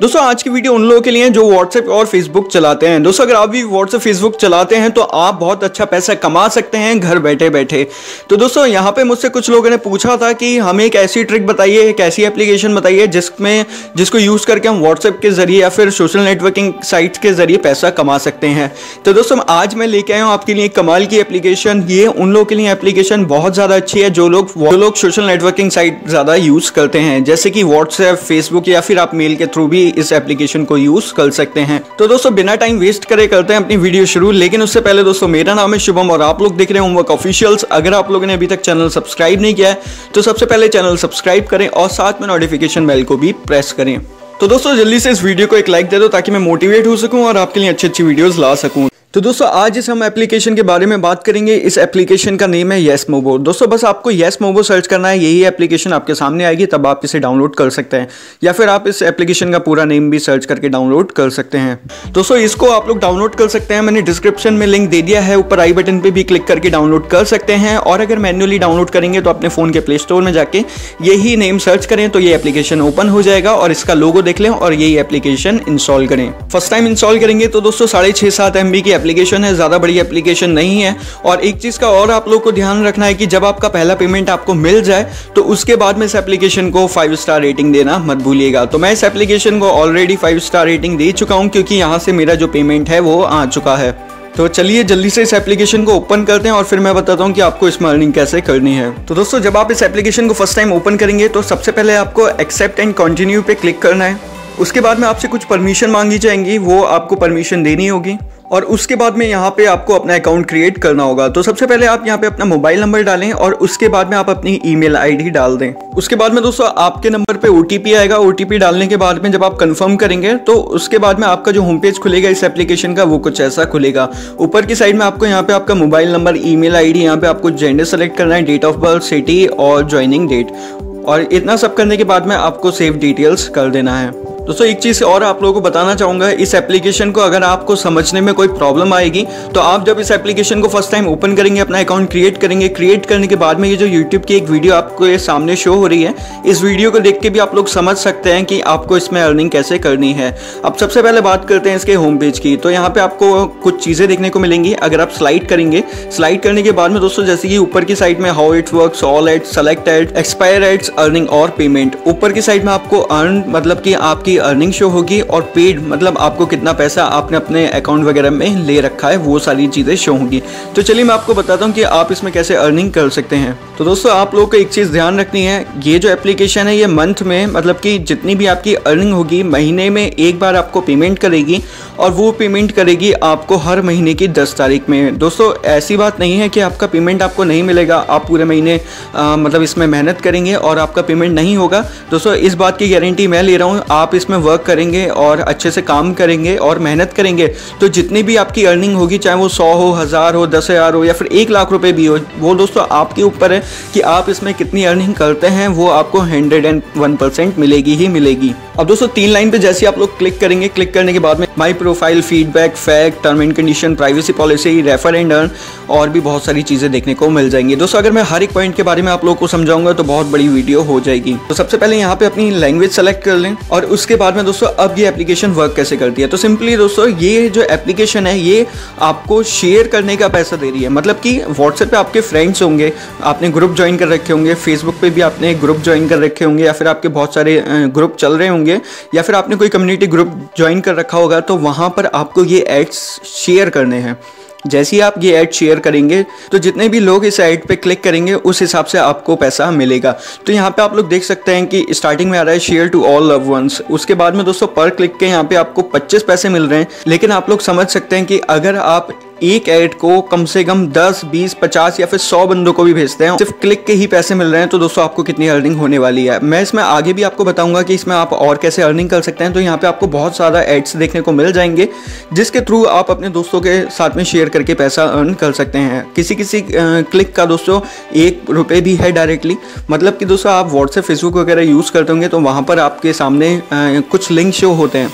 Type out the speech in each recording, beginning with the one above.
दोस्तों, आज की वीडियो उन लोगों के लिए जो व्हाट्सएप और फेसबुक चलाते हैं। दोस्तों, अगर आप भी व्हाट्सएप फेसबुक चलाते हैं तो आप बहुत अच्छा पैसा कमा सकते हैं घर बैठे बैठे तो दोस्तों, यहाँ पे मुझसे कुछ लोगों ने पूछा था कि हमें एक ऐसी ट्रिक बताइए, एक ऐसी एप्लीकेशन बताइए जिसमें, जिसको यूज़ करके हम व्हाट्सएप के ज़रिए या फिर सोशल नेटवर्किंग साइट के ज़रिए पैसा कमा सकते हैं। तो दोस्तों, आज मैं लेके आया हूँ आपके लिए कमाल की एप्लीकेशन ये उन लोगों के लिए एप्लीकेशन बहुत ज़्यादा अच्छी है जो लोग लोग सोशल नेटवर्किंग साइट ज़्यादा यूज़ करते हैं। जैसे कि व्हाट्सएप फेसबुक या फिर आप मेल के थ्रू भी इस एप्लीकेशन को यूज़ कर सकते हैं। तो दोस्तों, बिना टाइम वेस्ट करे करते हैं अपनी वीडियो शुरू। लेकिन उससे पहले दोस्तों, मेरा नाम है शुभम और आप लोग देख रहे हैं होमवर्क ऑफिशियल्स अगर आप लोगों ने अभी तक चैनल सब्सक्राइब नहीं किया है तो सबसे पहले चैनल सब्सक्राइब करें और साथ में नोटिफिकेशन बेल को भी प्रेस करें। तो दोस्तों, जल्दी से इस वीडियो को एक लाइक दे दो ताकि मैं मोटिवेट हो सकूँ और आपके लिए अच्छी अच्छी वीडियोस ला सकूँ। तो दोस्तों, आज इस हम एप्लीकेशन के बारे में बात करेंगे। इस एप्लीकेशन का नेम है येस मोबो दोस्तों, बस आपको येस मोबो सर्च करना है, यही एप्लीकेशन आपके सामने आएगी, तब आप इसे डाउनलोड कर सकते हैं। या फिर आप इस एप्लीकेशन का पूरा नेम भी सर्च करके डाउनलोड कर सकते हैं। दोस्तों, इसको आप लोग डाउनलोड कर सकते हैं। मैंने डिस्क्रिप्शन में लिंक दे दिया है, ऊपर आई बटन पर भी क्लिक करके डाउनलोड कर सकते हैं। और अगर मैन्युअली डाउनलोड करेंगे तो अपने फ़ोन के प्ले स्टोर में जाके यही नेम सर्च करें तो ये एप्लीकेशन ओपन हो जाएगा और इसका लोगो देख लें और यही एप्लीकेशन इंस्टॉल करें। फ़र्स्ट टाइम इंस्टॉल करेंगे तो दोस्तों, साढ़े छः सात एम की एप्लीकेशन है, ज़्यादा बड़ी एप्लीकेशन नहीं है। और एक चीज़ का और आप लोग को ध्यान रखना है कि जब आपका पहला पेमेंट आपको मिल जाए तो उसके बाद में इस एप्लीकेशन को फाइव स्टार रेटिंग देना मत भूलिएगा। तो मैं इस एप्लीकेशन को ऑलरेडी फाइव स्टार रेटिंग दे चुका हूँ, क्योंकि यहाँ से मेरा जो पेमेंट है, वो आ चुका है। तो चलिए जल्दी से इस एप्लीकेशन को ओपन करते हैं और फिर मैं बताता हूँ कि आपको इसमें अर्निंग कैसे करनी है। तो दोस्तों, जब आप इस एप्लीकेशन को फ़र्स्ट टाइम ओपन करेंगे तो सबसे पहले आपको एक्सेप्ट एंड कंटिन्यू पे क्लिक करना है। उसके बाद में आपसे कुछ परमिशन मांगी जाएँगी, वो आपको परमिशन देनी होगी। और उसके बाद में यहाँ पे आपको अपना अकाउंट क्रिएट करना होगा। तो सबसे पहले आप यहाँ पे अपना मोबाइल नंबर डालें और उसके बाद में आप अपनी ईमेल आईडी डाल दें। उसके बाद में दोस्तों आपके नंबर पे ओटीपी आएगा। ओटीपी डालने के बाद में जब आप कंफर्म करेंगे तो उसके बाद में आपका जो होम पेज खुलेगा इस एप्लीकेशन का, वो कुछ ऐसा खुलेगा। ऊपर की साइड में आपको यहाँ पे आपका mobile number email ID यहाँ पे आपको जेंडर सेलेक्ट करना है डेट ऑफ़ बर्थ सिटी और ज्वाइनिंग डेट और इतना सब करने के बाद में आपको सेव डिटेल्स कर देना है। दोस्तों, एक चीज़ और आप लोगों को बताना चाहूँगा, इस एप्लीकेशन को अगर आपको समझने में कोई प्रॉब्लम आएगी तो आप जब इस एप्लीकेशन को फ़र्स्ट टाइम ओपन करेंगे, अपना अकाउंट क्रिएट करेंगे क्रिएट करने के बाद में ये जो यूट्यूब की एक वीडियो आपको ये सामने शो हो रही है, इस वीडियो को देख के भी आप लोग समझ सकते हैं कि आपको इसमें अर्निंग कैसे करनी है। अब सबसे पहले बात करते हैं इसके होम पेज की तो यहाँ पे आपको कुछ चीज़ें देखने को मिलेंगी। अगर आप स्लाइड करेंगे स्लाइड करने के बाद में दोस्तों, जैसे कि ऊपर की साइड में how it work all ad select ad expire ads earning और पेमेंट ऊपर की साइड में आपको अर्न मतलब कि आपकी अर्निंग शो होगी और पेड मतलब आपको कितना पैसा आपने अपने अकाउंट वगैरह में ले रखा है, वो सारी चीज़ें शो होंगी। तो चलिए मैं आपको बताता हूँ कि आप इसमें कैसे अर्निंग कर सकते हैं। तो दोस्तों, आप लोगों को एक चीज़ ध्यान रखनी है, ये जो एप्लीकेशन है, ये मंथ में मतलब कि जितनी भी आपकी अर्निंग होगी, महीने में एक बार आपको पेमेंट करेगी और वो पेमेंट करेगी आपको हर महीने की दस तारीख में। दोस्तों, ऐसी बात नहीं है कि आपका पेमेंट आपको नहीं मिलेगा, आप पूरे महीने मतलब इसमें मेहनत करेंगे और आपका पेमेंट नहीं होगा। दोस्तों, इस बात की गारंटी मैं ले रहा हूँ, आप इसमें वर्क करेंगे और अच्छे से काम करेंगे और मेहनत करेंगे तो जितनी भी आपकी अर्निंग होगी, चाहे वो सौ हो, हज़ार हो, दस हज़ार हो, या फिर एक लाख रुपये भी हो, वो दोस्तों आपके ऊपर है कि आप इसमें कितनी अर्निंग करते हैं, वो आपको हंड्रेड एंड वन परसेंट मिलेगी ही मिलेगी। अब दोस्तों, तीन लाइन पे जैसे आप लोग क्लिक करेंगे क्लिक करने के बाद में my profile feedback fact term and condition privacy policy refer and earn और भी बहुत सारी चीज़ें देखने को मिल जाएँगी। दोस्तों, अगर मैं हर एक पॉइंट के बारे में आप लोग को समझाऊँगा तो बहुत बड़ी वीडियो हो जाएगी। तो सबसे पहले यहाँ पे अपनी लैंग्वेज सेलेक्ट कर लें और उसके बाद में दोस्तों, अब ये एप्लीकेशन वर्क कैसे करती है? तो सिंपली दोस्तों, ये जो एप्लीकेशन है, ये आपको शेयर करने का पैसा दे रही है। मतलब कि व्हाट्सएप पे आपके फ्रेंड्स होंगे, आपने ग्रुप ज्वाइन कर रखे होंगे फेसबुक पे भी आपने ग्रुप ज्वाइन कर रखे होंगे या फिर आपके बहुत सारे ग्रुप चल रहे होंगे या फिर आपने कोई कम्युनिटी ग्रुप ज्वाइन कर रखा होगा तो वहाँ पर आपको ये एड्स शेयर करने हैं। जैसे ही आप ये ऐड शेयर करेंगे तो जितने भी लोग इस ऐड पे क्लिक करेंगे, उस हिसाब से आपको पैसा मिलेगा। तो यहाँ पे आप लोग देख सकते हैं कि स्टार्टिंग में आ रहा है share to all love ones उसके बाद में दोस्तों पर क्लिक के यहाँ पे आपको 25 पैसे मिल रहे हैं। लेकिन आप लोग समझ सकते हैं कि अगर आप एक ऐड को कम से कम 10, 20, 50 या फिर 100 बंदों को भी भेजते हैं। सिर्फ़ क्लिक के ही पैसे मिल रहे हैं तो दोस्तों आपको कितनी अर्निंग होने वाली है। मैं इसमें आगे भी आपको बताऊँगा कि इसमें आप और कैसे अर्निंग कर सकते हैं तो यहाँ पे आपको बहुत सारा एड्स देखने को मिल जाएँगे जिसके थ्रू आप अपने दोस्तों के साथ में शेयर करके पैसा अर्न कर सकते हैं। किसी किसी क्लिक का दोस्तों एक रुपये भी है डायरेक्टली मतलब कि दोस्तों आप व्हाट्सएप फेसबुक वगैरह यूज़ करते होंगे तो वहाँ पर आपके सामने कुछ लिंक शो होते हैं।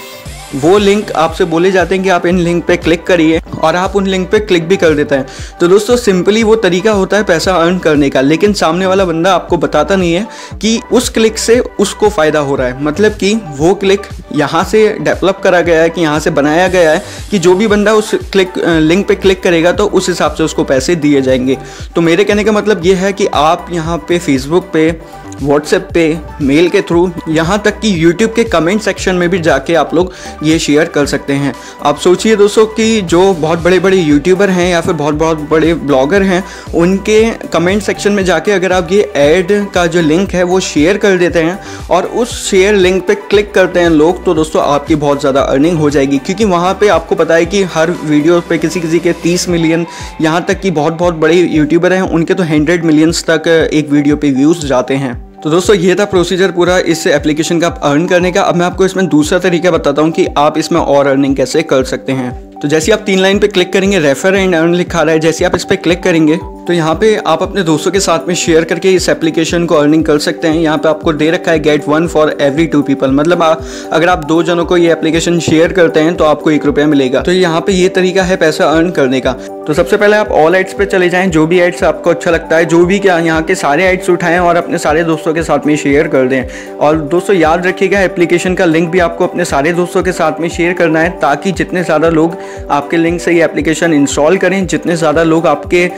वो लिंक आपसे बोले जाते हैं कि आप इन लिंक पे क्लिक करिए और आप उन लिंक पे क्लिक भी कर देते हैं। तो दोस्तों सिंपली वो तरीका होता है पैसा अर्न करने का, लेकिन सामने वाला बंदा आपको बताता नहीं है कि उस क्लिक से उसको फ़ायदा हो रहा है। मतलब कि वो क्लिक यहाँ से डेवलप करा गया है, कि यहाँ से बनाया गया है कि जो भी बंदा उस क्लिक लिंक पे क्लिक करेगा तो उस हिसाब से उसको पैसे दिए जाएँगे। तो मेरे कहने का मतलब ये है कि आप यहाँ पे फेसबुक पे व्हाट्सएप पे मेल के थ्रू यहाँ तक कि यूट्यूब के कमेंट सेक्शन में भी जाके आप लोग ये शेयर कर सकते हैं। आप सोचिए दोस्तों कि जो बहुत बड़े बड़े यूट्यूबर हैं या फिर बहुत बहुत बड़े ब्लॉगर हैं, उनके कमेंट सेक्शन में जाके अगर आप ये ऐड का जो लिंक है वो शेयर कर देते हैं और उस शेयर लिंक पे क्लिक करते हैं लोग तो दोस्तों आपकी बहुत ज़्यादा अर्निंग हो जाएगी। क्योंकि वहाँ पर आपको पता है कि हर वीडियो पर किसी किसी के तीस मिलियन यहाँ तक कि बहुत बहुत बड़े यूट्यूबर हैं, उनके तो हंड्रेड मिलियंस तक एक वीडियो पे व्यूज़ जाते हैं। तो दोस्तों, ये था प्रोसीजर पूरा इस एप्लीकेशन का अर्न करने का। अब मैं आपको इसमें दूसरा तरीका बताता हूँ कि आप इसमें और अर्निंग कैसे कर सकते हैं। तो जैसे आप तीन लाइन पे क्लिक करेंगे रेफर एंड अर्न लिखा रहा है, जैसे आप इस पर क्लिक करेंगे तो यहाँ पे आप अपने दोस्तों के साथ में शेयर करके इस एप्लीकेशन को अर्निंग कर सकते हैं। यहाँ पे आपको दे रखा है get one for every two people मतलब आ, अगर आप दो जनों को ये एप्लीकेशन शेयर करते हैं तो आपको एक रुपया मिलेगा। तो यहाँ पे ये तरीका है पैसा अर्न करने का। तो सबसे पहले आप ऑल एड्स पे चले जाएँ। जो भी एड्स आपको अच्छा लगता है जो भी क्या यहाँ के सारे एड्स उठाएँ और अपने सारे दोस्तों के साथ में शेयर कर दें। और दोस्तों याद रखिएगा एप्लीकेशन का लिंक भी आपको अपने सारे दोस्तों के साथ में शेयर करना है ताकि जितने ज़्यादा लोग आपके लिंक से ये एप्लीकेशन इंस्टॉल करें जितने ज़्यादा लोग आपके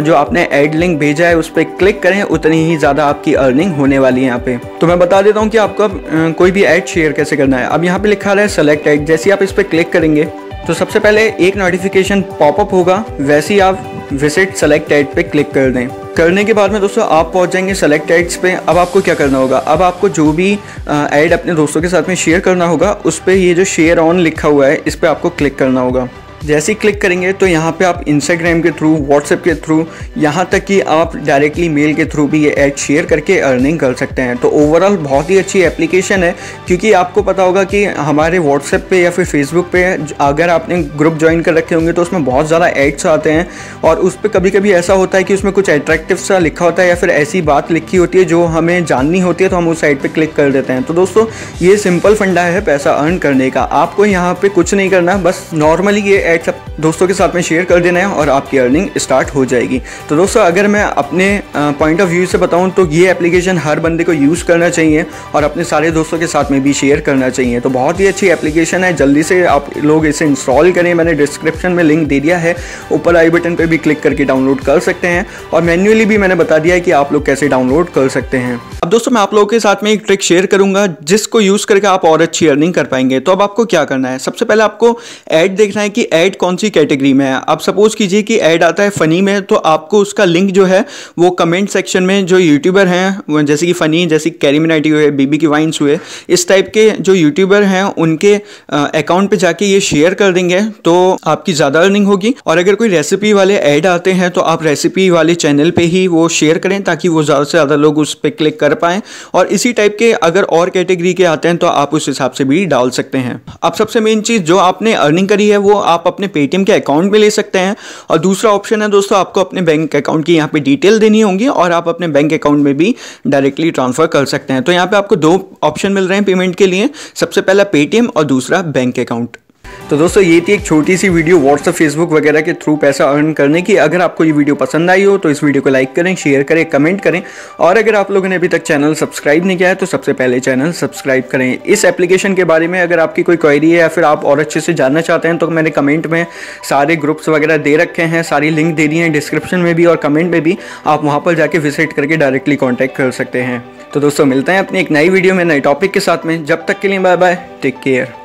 जो आपने एड लिंक भेजा है, उस पर क्लिक करें, उतनी ही ज़्यादा आपकी अर्निंग होने वाली है यहाँ पे। तो मैं बता देता हूँ कि आपका कोई भी ऐड शेयर कैसे करना है। अब यहाँ पे लिखा रहा है सेलेक्ट एड जैसे आप इस पर क्लिक करेंगे तो सबसे पहले एक नोटिफिकेशन पॉपअप होगा, वैसे ही आप विज़िट सेलेक्ट एड पे क्लिक कर दें। करने के बाद में दोस्तों, आप पहुँच जाएँगे सेलेक्ट एड्स पे। अब आपको क्या करना होगा? अब आपको जो भी ऐड अपने दोस्तों के साथ में शेयर करना होगा, उस पर ये जो शेयर ऑन लिखा हुआ है, इस पर आपको क्लिक करना होगा। जैसे ही क्लिक करेंगे तो यहाँ पे आप इंस्टाग्राम के थ्रू व्हाट्सएप के थ्रू यहाँ तक कि आप डायरेक्टली मेल के थ्रू भी ये ऐड शेयर करके अर्निंग कर सकते हैं। तो ओवरऑल बहुत ही अच्छी एप्लीकेशन है, क्योंकि आपको पता होगा कि हमारे व्हाट्सएप पे या फिर फेसबुक पे अगर आपने ग्रुप ज्वाइन कर रखे होंगे तो उसमें बहुत ज़्यादा एड्स आते हैं और उस पर कभी कभी ऐसा होता है कि उसमें कुछ अट्रैक्टिव सा लिखा होता है या फिर ऐसी बात लिखी होती है जो हमें जाननी होती है तो हम उस साइड पर क्लिक कर देते हैं। तो दोस्तों, ये सिंपल फंडा है पैसा अर्न करने का। आपको यहाँ पर कुछ नहीं करना, बस नॉर्मली ये एड्स दोस्तों के साथ में शेयर कर देना है और आपकी अर्निंग स्टार्ट हो जाएगी। तो दोस्तों, अगर मैं अपने पॉइंट ऑफ़ व्यू से बताऊँ तो ये एप्लीकेशन हर बंदे को यूज़ करना चाहिए और अपने सारे दोस्तों के साथ में भी शेयर करना चाहिए। तो बहुत ही अच्छी एप्लीकेशन है। जल्दी से आप लोग इसे इंस्टॉल करें। मैंने डिस्क्रिप्शन में लिंक दे दिया है। ऊपर आई बटन पर भी क्लिक करके डाउनलोड कर सकते हैं। और मैन्युअली भी मैंने बता दिया है कि आप लोग कैसे डाउनलोड कर सकते हैं। अब दोस्तों, मैं आप लोगों के साथ में एक ट्रिक शेयर करूँगा, जिसको यूज़ करके आप और अच्छी अर्निंग कर पाएँगे। तो अब आपको क्या करना है? सबसे पहले आपको ऐड देखना है कि ऐड कौन सी कैटेगरी में है? आप सपोज़ कीजिए कि ऐड आता है फ़नी में तो आपको उसका लिंक जो है, वो कमेंट सेक्शन में जो यूट्यूबर हैं जैसे कि फ़नी जैसे कैरी मिनाइटी हुए बीबी की वाइन्स हुए, इस टाइप के जो यूट्यूबर हैं, उनके अकाउंट पे जाके ये शेयर कर देंगे तो आपकी ज़्यादा अर्निंग होगी। और अगर कोई रेसिपी वाले ऐड आते हैं तो आप रेसिपी वाले चैनल पर ही वो शेयर करें, ताकि वो ज़्यादा से ज़्यादा लोग उस पर क्लिक कर पाएँ। और इसी टाइप के अगर और कैटेगरी के आते हैं तो आप उस हिसाब से भी डाल सकते हैं। अब सबसे मेन चीज़ जो आपने अर्निंग करी है, वो आप अपने पेटीएम के अकाउंट में ले सकते हैं। और दूसरा ऑप्शन है दोस्तों, आपको अपने बैंक अकाउंट की यहाँ पे डिटेल देनी होगी और आप अपने बैंक अकाउंट में भी डायरेक्टली ट्रांसफ़र कर सकते हैं। तो यहाँ पे आपको दो ऑप्शन मिल रहे हैं पेमेंट के लिए। सबसे पहला पेटीएम और दूसरा बैंक अकाउंट तो दोस्तों, ये थी एक छोटी सी वीडियो व्हाट्सअप फेसबुक वगैरह के थ्रू पैसा अर्न करने की। अगर आपको ये वीडियो पसंद आई हो तो इस वीडियो को लाइक करें शेयर करें कमेंट करें। और अगर आप लोगों ने अभी तक चैनल सब्सक्राइब नहीं किया है तो सबसे पहले चैनल सब्सक्राइब करें। इस एप्लीकेशन के बारे में अगर आपकी कोई क्वायरी है या फिर आप और अच्छे से जानना चाहते हैं तो मैंने कमेंट में सारे ग्रुप्स वगैरह दे रखे हैं, सारी लिंक दे दी हैं डिस्क्रिप्शन में भी और कमेंट में भी। आप वहाँ पर जाके विज़िट करके डायरेक्टली कॉन्टैक्ट कर सकते हैं। तो दोस्तों, मिलते हैं अपनी एक नई वीडियो में, नए टॉपिक के साथ में। जब तक के लिए बाय बाय टेक केयर